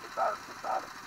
Cuidado, cuidado.